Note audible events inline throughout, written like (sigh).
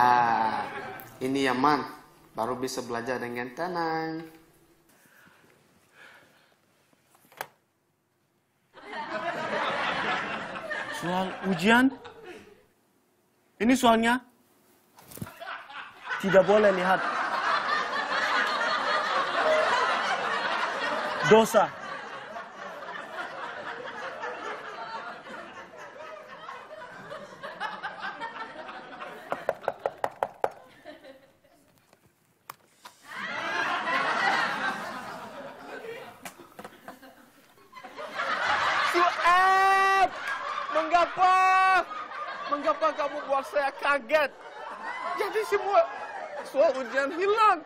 Ah, ini aman. Baru bisa belajar dengan tenang. Soal ujian? Ini soalnya? Tidak boleh lihat. Dosa. Sueb! Mengapa? Mengapa kamu buat saya kaget? Jadi semua soal ujian hilang.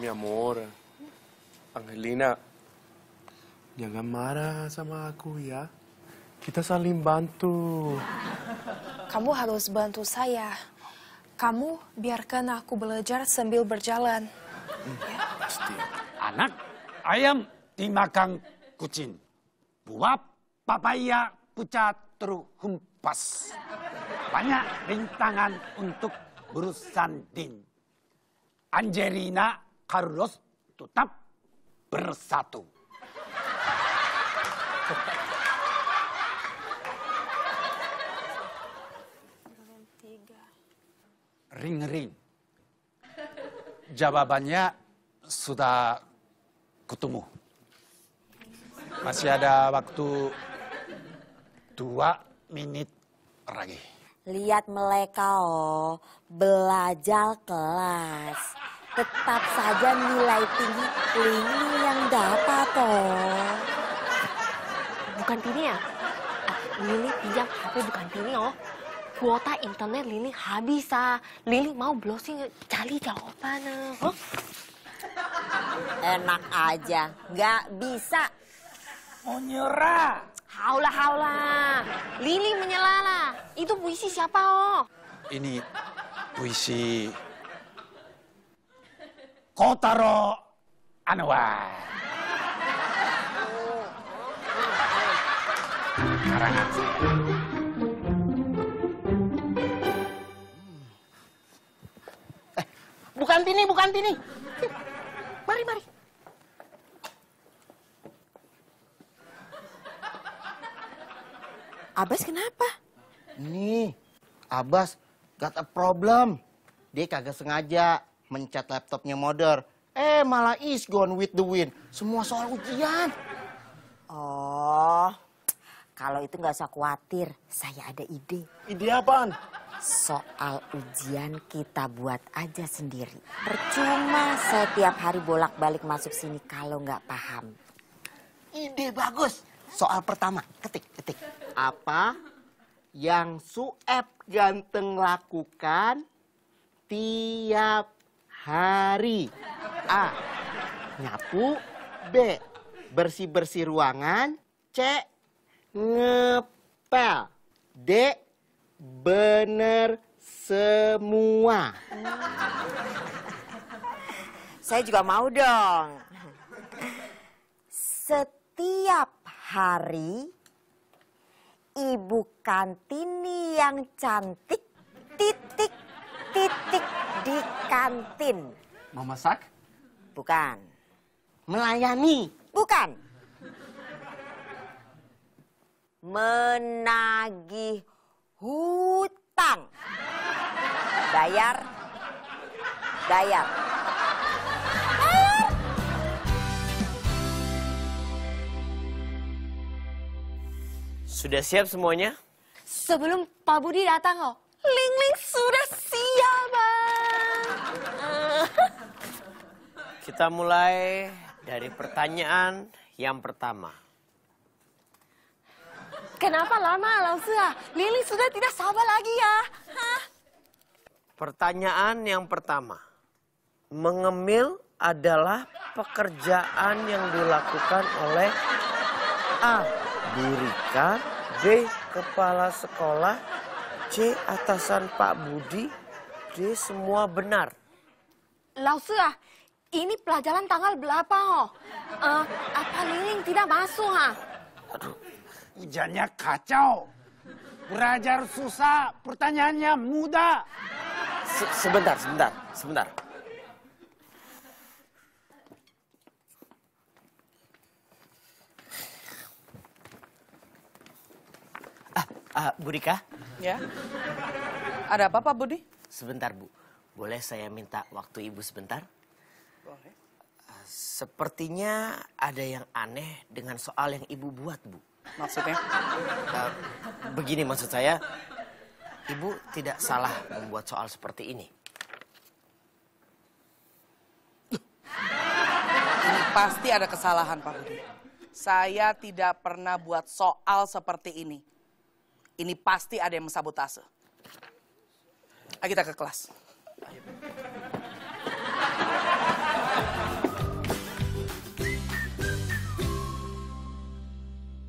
Mi amor, Angelina, jangan marah sama aku ya. Kita saling bantu. Kamu harus bantu saya. Kamu biarkan aku belajar sambil berjalan. Pasti. Anak ayam dimakan kucing. Buah papaya pucat terhempas. Banyak rintangan untuk bersanding. Angelina Carlos tetap bersatu. Ring-ring. Jawabannya sudah ketemu. Masih ada waktu dua menit lagi. Lihat mereka oh, belajar kelas. Tetap saja nilai tinggi Lini yang dapat oh. Bukan Tini ya? Ah, Lili pinjam HP bukan Tini oh. Kuota internet Lili habis ah. Lili mau browsing cari jawaban ah. Huh? Enak aja, nggak bisa. Mau nyerah. Haulah haulah. Lili menyelala. Itu puisi siapa oh? Ini puisi Kotaro Anwar. Karangan saya. Bukan Tini, bukan Tini. Abas kenapa? Nih, Abbas got a problem. Dia kagak sengaja mencet laptopnya modder. Eh, malah is gone with the wind. Semua soal ujian. Oh, kalau itu nggak usah khawatir. Saya ada ide. Ide apaan? Soal ujian kita buat aja sendiri. Percuma setiap hari bolak-balik masuk sini kalau nggak paham. Ide bagus. Soal pertama, ketik, ketik. Apa yang Sueb ganteng lakukan tiap hari? A. Nyapu. B. Bersih-bersih ruangan. C. Ngepel. D. Bener semua. Saya juga mau dong. Setiap hari ibu kantini yang cantik titik titik di kantin. Memasak? Bukan. Melayani. Bukan. Menagih hutang. Bayar. Bayar. Sudah siap semuanya? Sebelum Pak Budi datang oh. Ling Ling sudah siap bang. Kita mulai dari pertanyaan yang pertama. Kenapa lama ah? Lili sudah tidak sabar lagi ya. Hah? Pertanyaan yang pertama. Mengemil adalah pekerjaan yang dilakukan oleh A. Bu Rika, B. Kepala sekolah, C. Atasan Pak Budi, D. Semua benar. Lao ah, ini pelajaran tanggal berapa oh? Eh, apa Liling tidak masuk ah? Aduh, Ujiannya kacau. Belajar susah, pertanyaannya mudah. Se- sebentar, sebentar, sebentar. Ah, Bu Rika, Ya. Ada apa Pak Budi? sebentar Bu. Boleh saya minta waktu Ibu sebentar? Boleh. Ah, Sepertinya ada yang aneh dengan soal yang Ibu buat, Bu. Maksudnya? Ah, begini maksud saya, Ibu tidak salah membuat soal seperti ini. Ini pasti ada kesalahan Pak Budi. Saya tidak pernah buat soal seperti ini. Ini pasti ada yang mensabotase. Ayo kita ke kelas.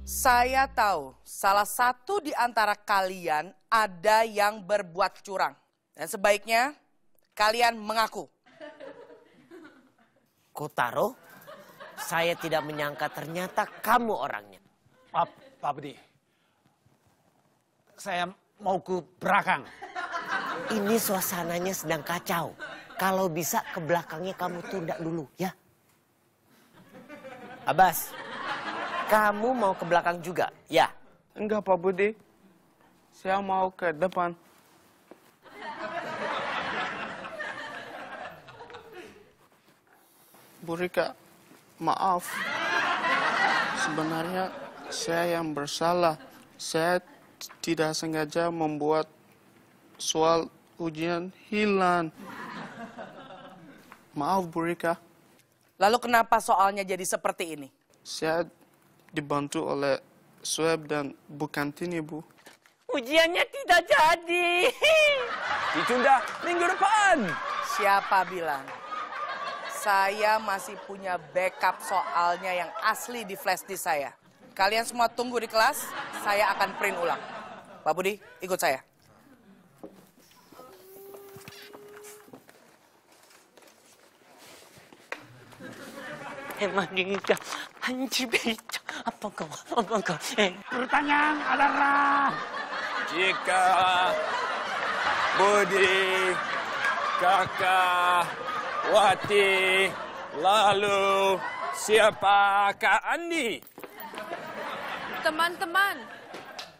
Saya tahu salah satu di antara kalian ada yang berbuat curang. Dan sebaiknya kalian mengaku. Kotaro, saya tidak menyangka ternyata kamu orangnya. Pak, Pak Budi. Saya mau ke belakang. Ini suasananya sedang kacau. Kalau bisa ke belakangnya kamu tunda dulu ya. Abbas, kamu mau ke belakang juga? Ya. Enggak, Pak Budi. Saya mau ke depan. Bu Rika, maaf. Sebenarnya saya yang bersalah. Saya tidak sengaja membuat soal ujian hilang. Maaf, Bu Rika. Lalu kenapa soalnya jadi seperti ini? Saya dibantu oleh Swab dan Bu Kantini, Bu. Ujiannya tidak jadi. (laughs) Ditunda minggu depan. Siapa bilang? Saya masih punya backup soalnya yang asli di flash disk saya. Kalian semua tunggu di kelas, saya akan print ulang. Pak Budi, ikut saya. Emang ini 한집에 있죠. 아빠가 엄마가 예. Pertanyaan adalah Jika Budi, Kakak, Wati, lalu siapakah Andi? Teman-teman,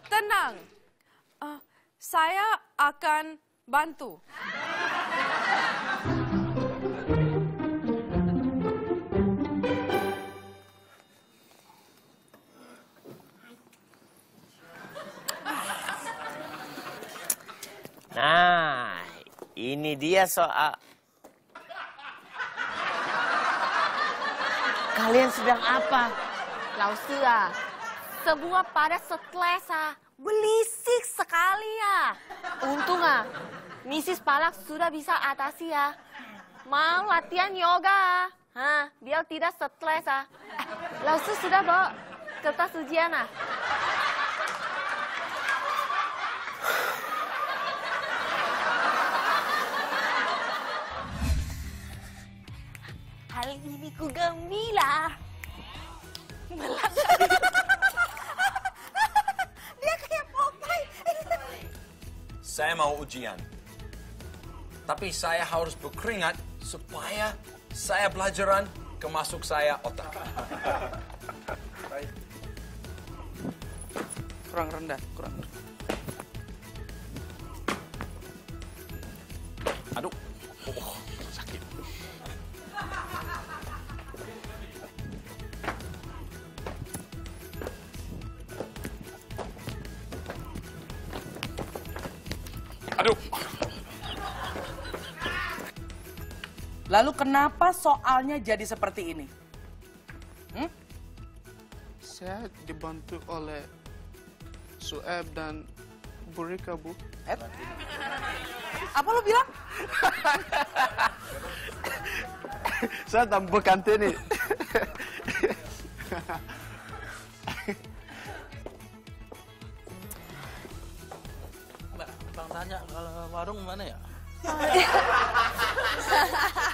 tenang. Uh, saya akan bantu. Nah, ini dia soal... Kalian sedang apa? lausia，semua pada stres ah. Belisik sekali ya. Untung ah, Mrs. Palak sudah bisa atasi ya. Mau latihan yoga, ha, biar tidak stres ah. Eh, 老师 sudah bawa kertas ujian ah. Hari ini ku gembira. Ujian. Tapi saya harus berkeringat supaya saya pelajaran kemasuk saya otak. Kurang rendah, kurang rendah. Lalu kenapa soalnya jadi seperti ini? Saya dibantu oleh Sueb dan Bu Rika, Bu. Ed? Apa lo bilang? Saya Bu Kantini. warung mana ya? (laughs)